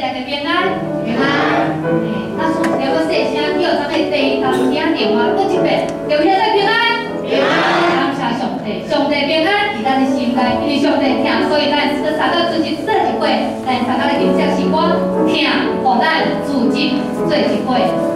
大家平安，平安。那从两个细声叫咱的第一通听电话，搁一遍，有听在平安，平安。感谢上帝，上帝平安伫咱的心内，因为上帝疼，所以咱这三个自己做一回，咱三个的音乐是我疼，互咱自己做一回。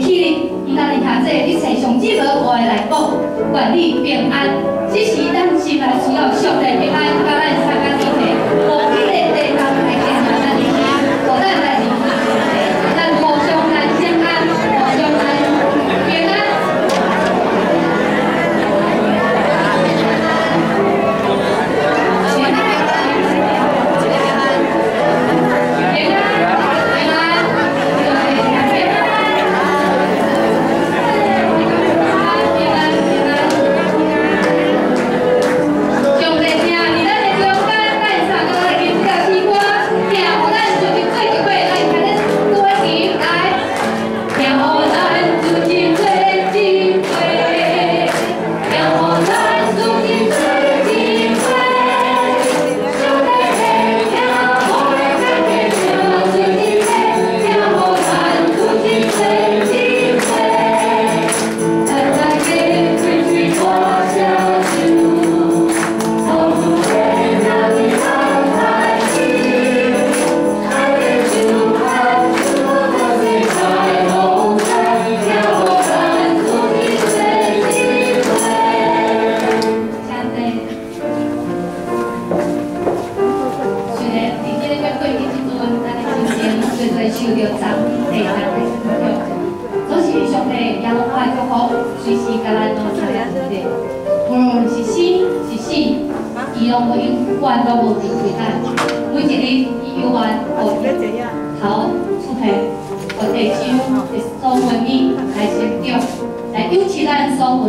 起立，今仔日下这一切上至和我的来讲，愿你平安。只是咱心内需要上帝平安，甲咱参加聚会。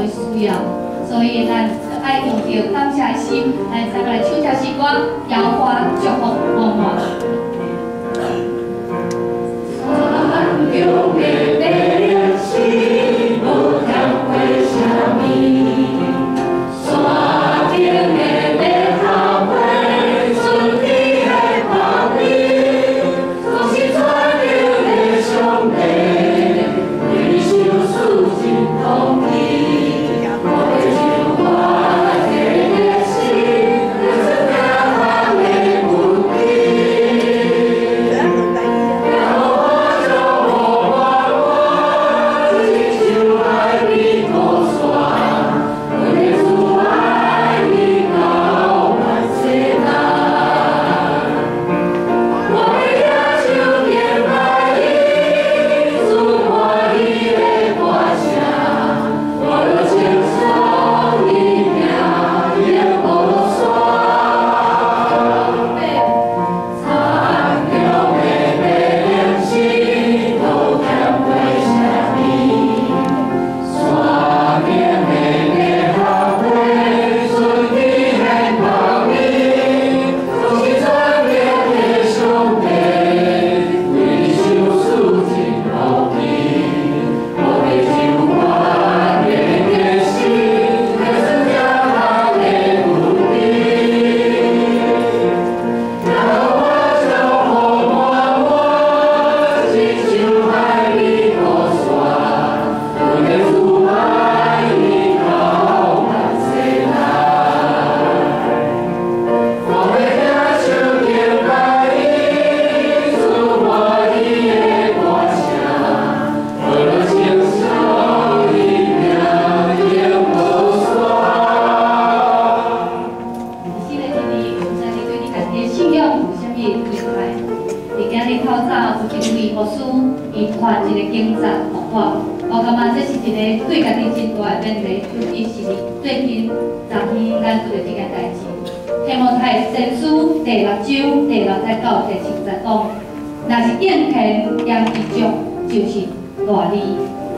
需要，所以咱爱用着感谢心来栽来唱一西瓜，摇花祝福满满。第六章第六十到、第七十讲，若是应天养一种，就是大利，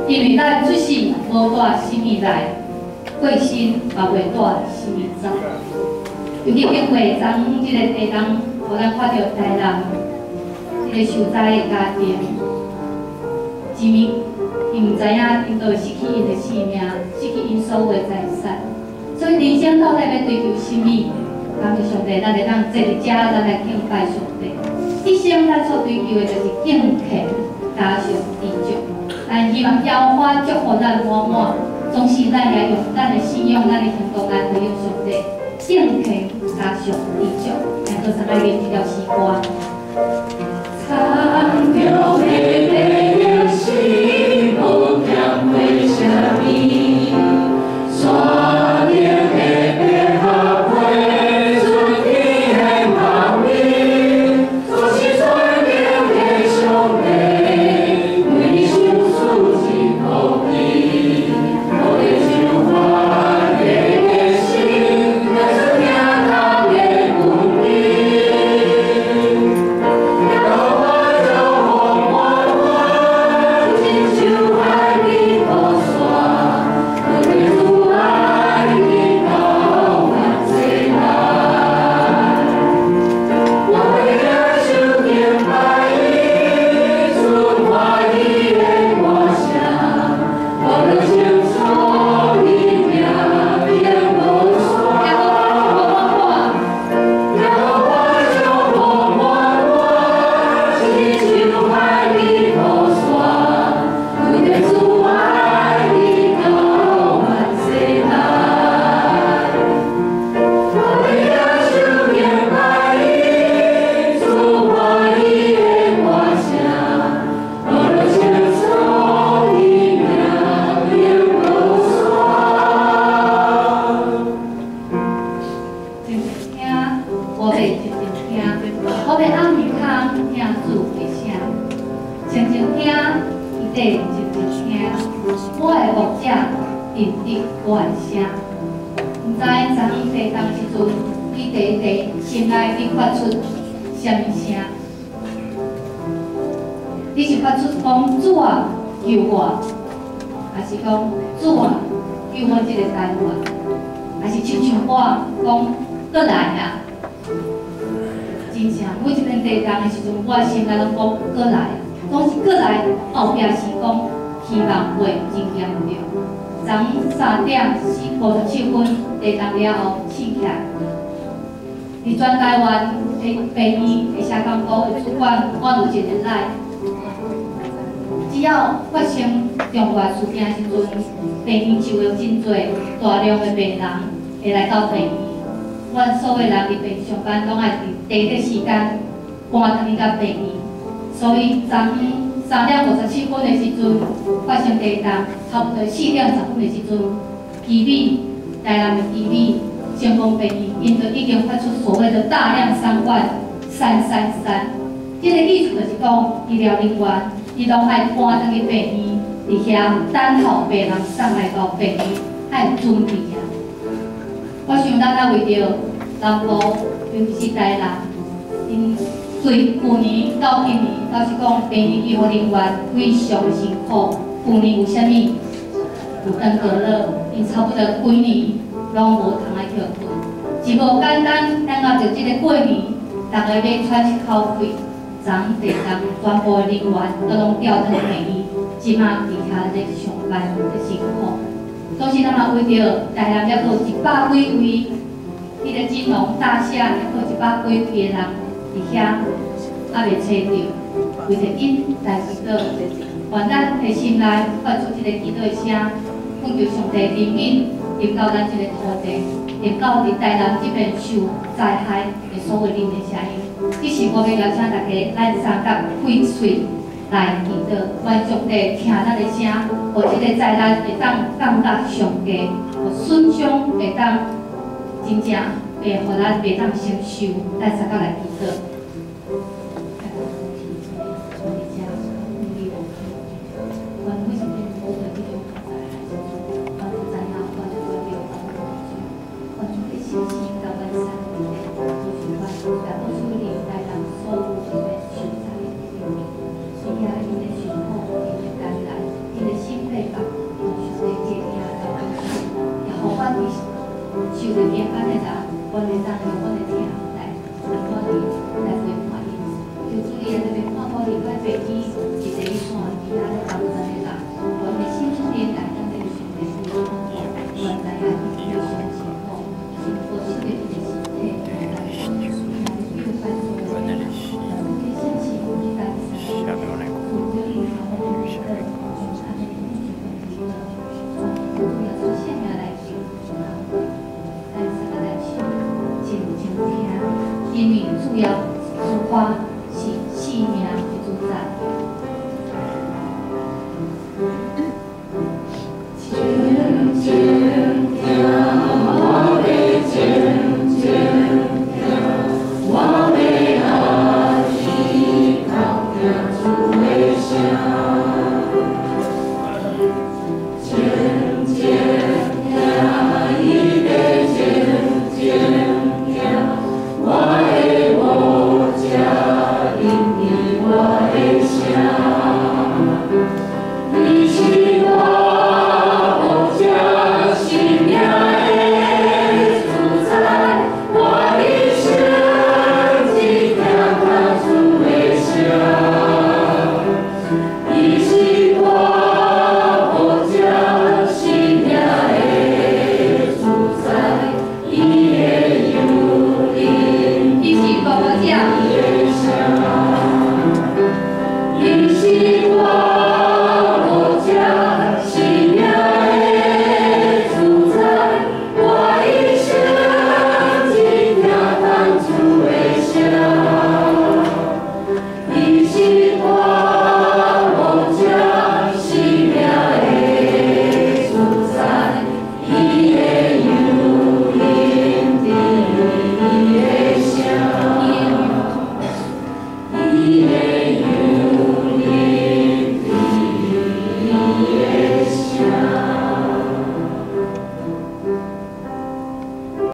因为咱出世无带什么来，过身也袂带什么走。尤其经过昨即个地动，互咱看到台南即个受灾的家庭，一面伊毋知影因都失去因的性命，失去因所有的财产，所以人生到底要追求什么？感谢上帝，咱会当坐伫遮，咱来敬拜上帝。一生咱所追求的就是敬虔、加上知足。但希望教化祝福咱满满，总是咱也用咱的信仰、咱的行动来回应上帝。敬虔、加上知足，来做三个月一条时光。苍穹的心内你发出什么声？你是发出讲主啊救我，还是讲主啊救我这个台湾？还是亲像我讲，过来啊！真正每一遍地动的时阵，我心内拢讲过来，拢是过来，后壁是讲希望袂真严重。昨昏三点四五十七分，地动了后醒起来，伫全台湾的病院的社工部的主管，我有一个来。只要发生重大事件的时阵，病院就有真侪大量的病人会来到病院。阮所有人伫病院上班，拢爱伫第一个时间赶转去到病院。所以昨昏三点五十七分的时阵发生地震，差不多四点十分的时阵，机密台南的机密先锋病院，因就已经发出所谓的大量伤患三三三。这个意思就是讲，医疗人员伊拢爱赶转去病院，伫遐等候病人送来到病院，爱准备啊。我想咱啊为着南部，尤其是台南，因对去年到今年，老实讲，病院医护人员非常辛苦。去年有啥物？有登革热，因差不多规年拢无通来休困，是无简单。咱啊就即个过年，逐个要喘一口气，昨地动，全部人员都拢调到病院，即马伫遐咧上班的辛苦。总是咱嘛为着台南还佫一百几位，迄个金龙大厦还佫一百几位的人伫遐，还袂找着，为着因来祈祷，愿咱的心内发出一个祈祷声，恳求上帝怜悯，临到咱即个土地，临到伫台南即边受灾害的所有人的声音。这是我要邀请大家，咱三角开喙。来祈祷，愿上帝听咱的声，互即个灾难会当降到上低，互损伤会当真正会互咱袂当承受，咱三角来祈祷。